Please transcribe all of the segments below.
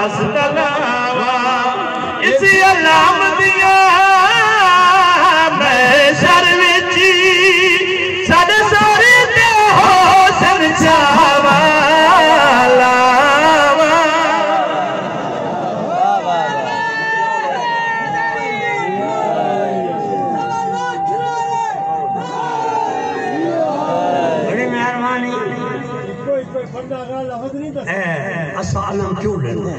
casa. असा अलम क्यों लेना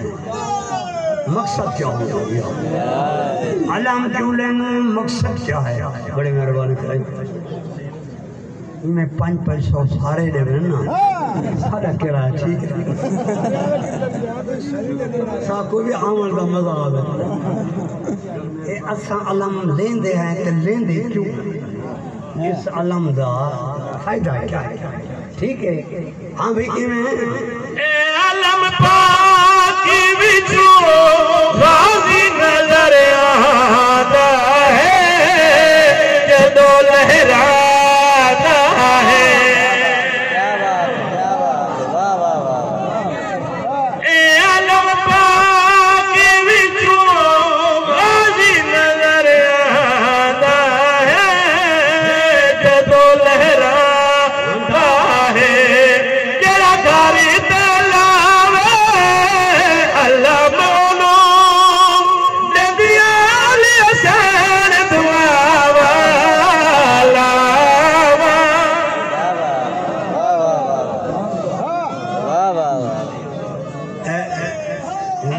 मकसद क्या हो गया? अलम क्यों लेना मकसद क्या है? बड़ी मेहरबानी करें। मैं पाँच पैसों सारे दे ना। सारा किराया ठीक है। सा कोई भी आमल का मज़ा आवे ये असा अलम लेंदे हैं, ते लेंदे क्यों? इस अलम दा फ़ायदा क्या है? ठीक है। हाँ भाई किवें ए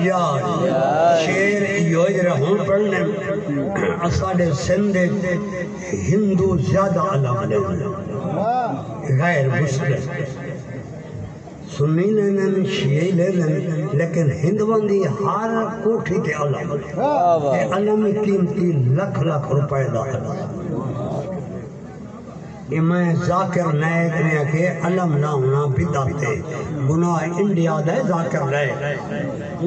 शेर इहो पढ़ने सिंध हिंदू ज़्यादा गैर मुस्लिम लेन लेकिन हिंदुओं दी हर कोठी ते अलम अलम कीमती लख लख रुपए अलम ये मैं जाकिर नायक ने आखे अलम ना होना बिदाते गुनाह इंडिया दे जाकिर रहे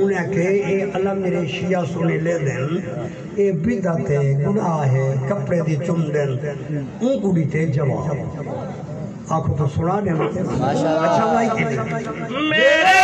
उन्हें आखे ये अलम मेरे शिया सुने ले देन ये बिदाते गुनाह है कपड़े दी चुम देन उन कुड़ी ते जवाब। आखो तो सुना दे अच्छा भाई। मेरे